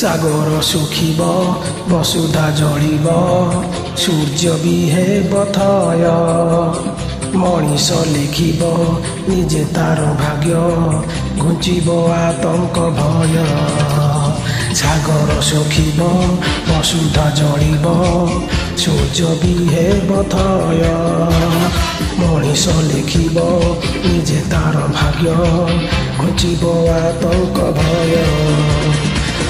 ସାଗର ଶୁଖିବ ବସୁଧା ଜଳିବ ସୂର୍ଯ୍ୟ ବି ହେବ ଥୟ ମଣିଷ ଲେଖିବ ନିଜେ ତାର ଭାଗ୍ୟ ଘୁଞ୍ଚିବ ଆତଙ୍କ ଭୟ ସାଗର ଶୁଖିବ ବସୁଧା ଜଳିବ ସୂର୍ଯ୍ୟ ବି ହେବ ଥୟ ମଣିଷ ଲେଖିବ ନିଜେ ତାର ଭାଗ୍ୟ ଘୁଞ୍ଚିବ ଆତଙ୍କ ଭୟ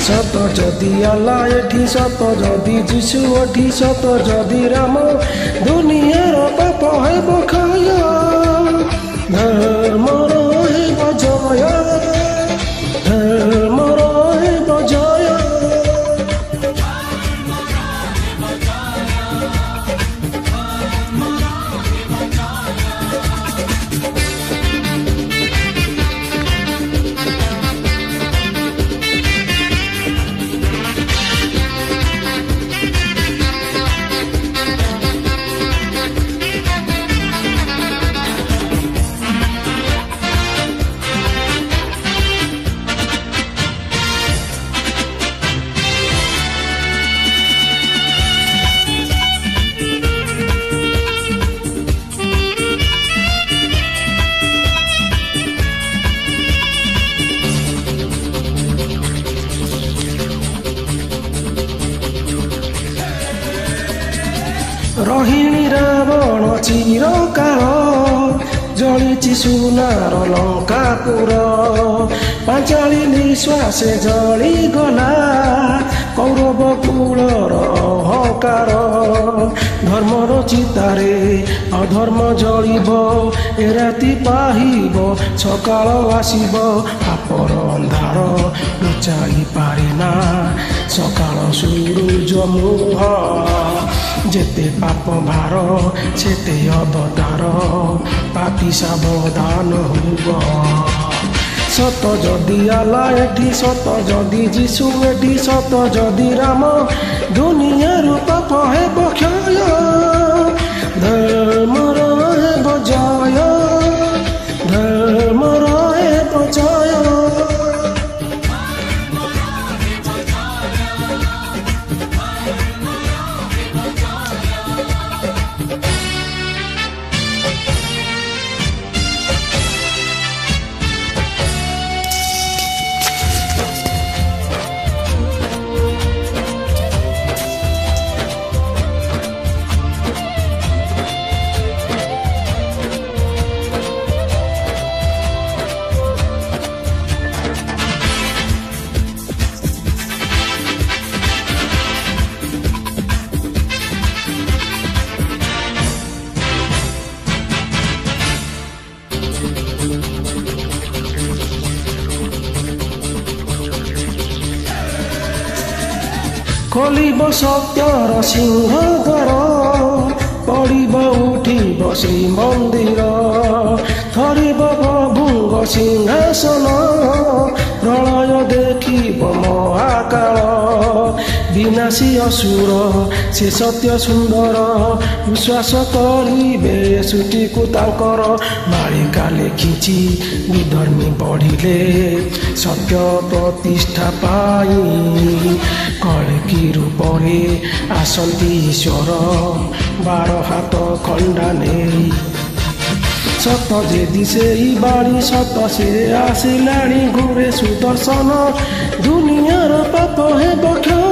সত যদি আল্লাহ এটি সত যদি যিশু ওঠি সত যদি রাম ରାବଣ ଚିରକାଳ ଜଳିଛି ସୁନାର ଲଙ୍କାପୁର ପାଞ୍ଚାଳି ନିଶ୍ୱାସ ଜଳିଗଲା କୌରବ କୁଳର ଅହଙ୍କାର ধর্মর চিতারে অধর্ম জলিব এ রাতি পাহিব সকাল আসিব আপর অন্ধার লুচাই পারে না সকাল সূর্য মুহ যেতে পাপ ভার সেতে অবতার পাপি সাবধান হইব সত যদি আলা এটি সত যদি যিশু এটি সত যদি রাম দুনিয়ার পাপ হে বক্ষয় ଖୋଲିବ ସତ୍ୟର ସିଂହ ଦ୍ୱାର ପଡ଼ିବ ଉଠିବ ଶ୍ରୀମନ୍ଦିର ଥରିବ ପ୍ରଭୁଙ୍କ ସିଂହାସନ ପ୍ରଳୟ ଦେଖିବ ମହାକାଳ ବିନାଶୀ ଅସୁର ସେ ସତ୍ୟ ସୁନ୍ଦର ବିଶ୍ୱାସ କରିବେ ସୁଟିକୁ ତାଙ୍କର ମାଳିକା ଲେଖିଛି ବିଧର୍ମୀ ପଢ଼ିଲେ ସତ୍ୟ ପ୍ରତିଷ୍ଠା ପାଇଁ রূপরে ଆସନ୍ତି ଈଶ୍ୱର ବାର ହାତ ଖଣ୍ଡା ନେଇ সত যেদি সেই বাড়ি সত সিরে আসিলাଣି ঘুরে সুদর্শন দুনিয়ার তত হে বক্ষ